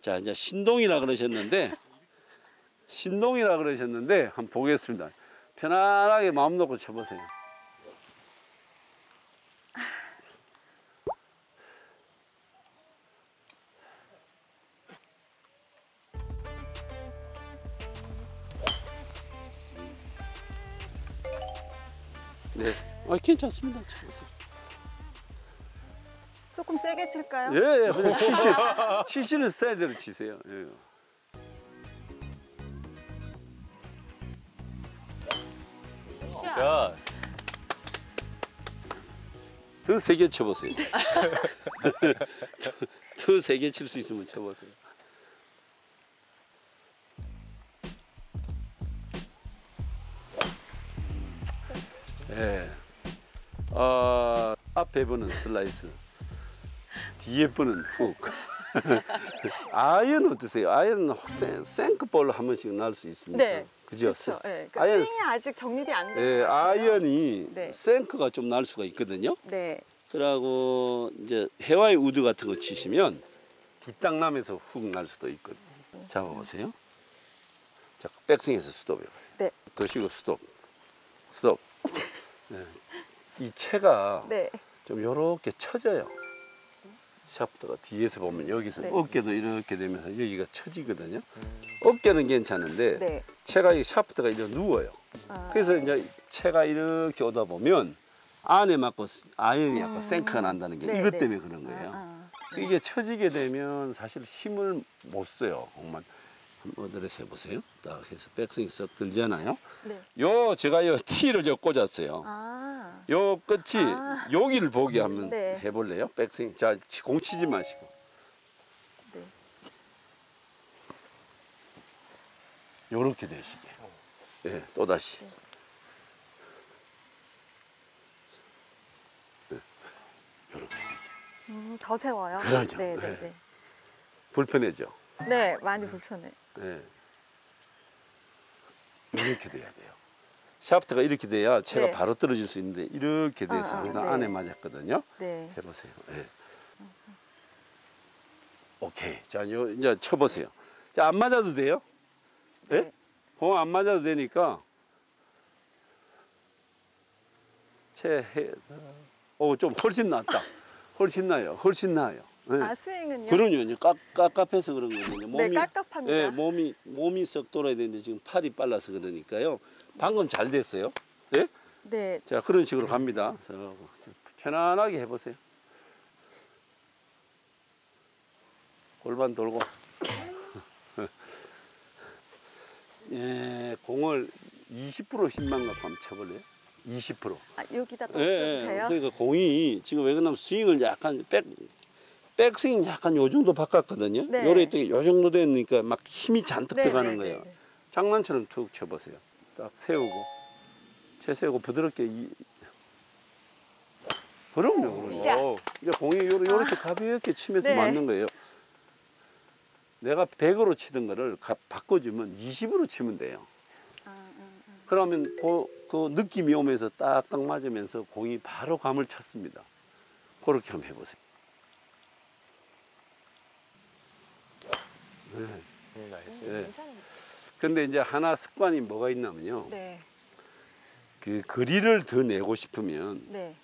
자 이제 신동이라 그러셨는데 신동이라 그러셨는데 한번 보겠습니다. 편안하게 마음 놓고 쳐보세요. 네, 아 괜찮습니다. 쳐보세요. 조금 세게 칠까요? 예, 예, 그냥 치시, 치시는 스타일대로 치세요. 예. 자, 더 세게 쳐보세요. 더 세게 칠 수 있으면 쳐보세요. 예. 어, 앞에 분은 슬라이스, 뒤에 분은 훅. 아이언 어떠세요? 생- 생크볼로 한 번씩 날 수 있습니까? 네. 그죠? 그렇죠. 예. 그러니까 아이언- 스윙이 아직 정립이 안 돼. 예, 아이언이 네. 생크가 좀 날 수가 있거든요. 네. 그러고 이제 페어웨이 우드 같은 거 치시면 뒷땅 나면서 훅 날 수도 있거든요. 잡아보세요. 자, 백스윙에서 스톱 해보세요. 네. 드시고 스톱. 스톱. 네. 이 채가 네. 좀 요렇게 쳐져요. 샤프트가 뒤에서 보면 여기서 네. 어깨도 이렇게 되면서 여기가 처지거든요. 어깨는 괜찮은데 네. 채가 이 샤프트가 이렇게 누워요. 아, 그래서 이제 채가 이렇게 오다 보면 안에 맞고 아이언이 약간 생크가 난다는 게 네, 이것 네. 때문에 그런 거예요. 아, 이게 처지게 되면 사실 힘을 못 써요. 한번 어드레스 해보세요. 딱 해서 백스윙 썩 들잖아요. 네. 요 제가 요 티를 요 꽂았어요. 아. 요 끝이 아. 여기를 보게 한번 네. 해볼래요? 백스윙. 자, 치- 공 치지 마시고. 네. 요렇게 되시게. 예, 또 다시. 네. 요렇게 되게. 음, 더 세워요. 그러죠. 네, 네, 네. 네. 불편해져. 네, 많이 불편해. 예. 이렇게 돼야 돼요. 샤프트가 이렇게 돼야 채가 네. 바로 떨어질 수 있는데 이렇게 돼서 아, 아, 항상 네. 안에 맞았거든요. 네. 해보세요. 예. 오케이. 자, 요 이제 쳐보세요. 자, 안 맞아도 돼요? 예? 네. 공안 맞아도 되니까 채 해. 오, 좀 훨씬 낫다. 훨씬 나요. 훨씬 나요. 예. 아, 스윙은요? 그럼요. 깝, 깝깝해서 그런 거거든요. 몸이, 네, 깝깝합니다. 예, 몸이 몸이 썩 돌아야 되는데 지금 팔이 빨라서 그러니까요. 방금 잘 됐어요. 예? 네. 자, 그런 식으로 갑니다. 자, 편안하게 해보세요. 골반 돌고. 예, 공을 20% 힘만 갖고 한번 쳐볼래요? 20%. 아, 여기다 예, 넣어도 예. 그러니까 공이 지금 왜 그러냐면 스윙을 약간 백 백스윙 약간 요 정도 바꿨거든요. 네. 요래 있더니 요 정도 되니까 막 힘이 잔뜩 네, 들어가는 네, 거예요. 네, 네. 장난처럼 툭 쳐보세요. 딱 세우고 채 세우고 부드럽게 이... 그럼요, 그럼요. 시작. 이제 공이 요렇게, 요렇게 가볍게 치면서 네. 맞는 거예요. 내가 100으로 치던 거를 가- 바꿔주면 20으로 치면 돼요. 아, 음, 음. 그러면 그, 그 느낌이 오면서 딱딱 맞으면서 공이 바로 감을 찾습니다. 그렇게 한번 해보세요. 네. 음, nice. 네. 괜찮은데. 근데 이제 하나 습관이 뭐가 있냐면요. 네. 그 거리를 더 내고 싶으면 네.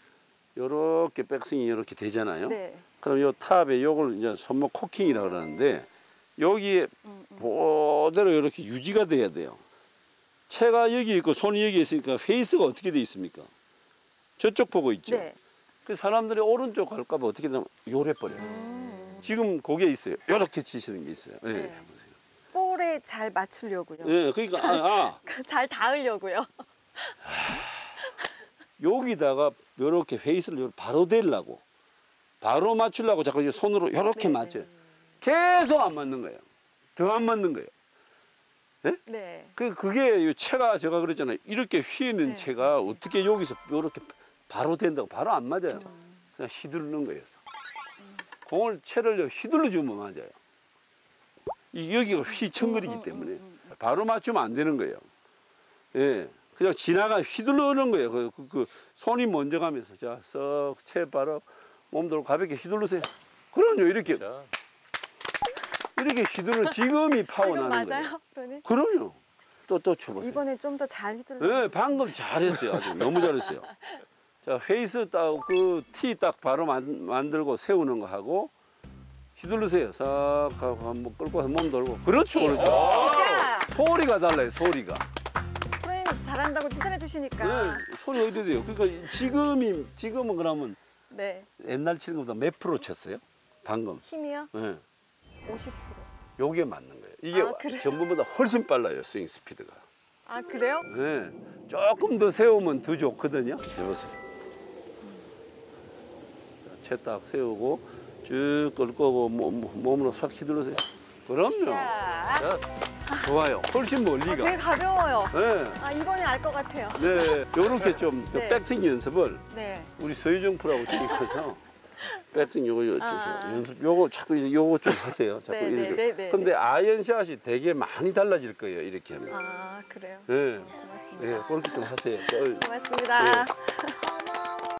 요렇게 백스윙이 이렇게 되잖아요. 네. 그럼 요 탑에 요걸 이제 손목 코킹이라 그러는데 여기에 음, 음. 그대로 이렇게 유지가 돼야 돼요. 채가 여기 있고 손이 여기 있으니까 페이스가 어떻게 돼 있습니까? 저쪽 보고 있죠. 네. 그 사람들이 오른쪽 갈까 봐 어떻게 되면 요래 버려요. 음. 지금 그게 있어요. 이렇게 치시는 게 있어요. 예, 네. 볼에 잘 맞추려고요. 예, 그러니까 아, 아, 잘 닿으려고요. 여기다가 이렇게 페이스를 바로 대려고 바로 맞추려고 자꾸 이제 손으로 이렇게 네, 맞춰요. 계속 안 맞는 거예요. 더 안 맞는 거예요. 네. 그 그게 이 채가 제가 그랬잖아요. 이렇게 휘는 네. 채가 어떻게 여기서 이렇게 바로 된다고 바로 안 맞아요. 음. 그냥 휘두르는 거예요. 공을 채를 휘둘러 주면 맞아요. 이 여기가 휘청거리기 때문에 음, 바로 맞추면 안 되는 거예요. 예, 그냥 지나가 휘두르는 거예요. 그, 그, 그 손이 먼저 가면서 자 썩 채 바로 몸도 가볍게 휘두르세요. 그럼요 이렇게 자, 이렇게 휘두르는 지금이 파워 나는 거예요. 맞아요, 프로님? 그럼요. 또 또 쳐보세요. 이번에 좀 더 잘 휘둘러. 네, 방금 잘했어요. 아주 너무 잘했어요. 자, 페이스 딱 그 티 딱 바로 만, 만들고 세우는 거 하고 휘두르세요. 싹 하고 한번 끌고 와서 몸 돌고. 그렇죠, 그렇죠. 자, 소리가 달라요, 소리가. 프로님 잘한다고 칭찬해 주시니까. 네, 소리 어디 돼요? 그러니까 지금이 지금은 그러면 네. 옛날 치는 것보다 몇 프로 쳤어요? 방금. 힘이요? 네. 50%. 요게 맞는 거예요. 이게 아, 그래요? 전부보다 훨씬 빨라요, 스윙 스피드가. 아, 그래요? 네. 조금 더 세우면 더 좋거든요. 해보세요. 채딱 세우고 쭉 끌고 몸, 몸으로 싹 휘둘러세요. 그럼요. 자, 좋아요. 훨씬 멀리 아, 되게 가. 가벼워요. 네. 아, 이번에 알 것 같아요. 네. 요렇게 좀 네. 백스윙 연습을 네. 우리 서유정 좀 있어서 백스윙 요거 아. 연습 요거 자꾸 요거 좀 하세요. 자꾸 네, 네, 이렇게. 네, 네, 근데 아이언샷이 되게 많이 달라질 거예요. 이렇게 하면. 아, 그래요? 네. 고맙습니다. 네, 그렇게 좀 하세요. 저, 고맙습니다. 네.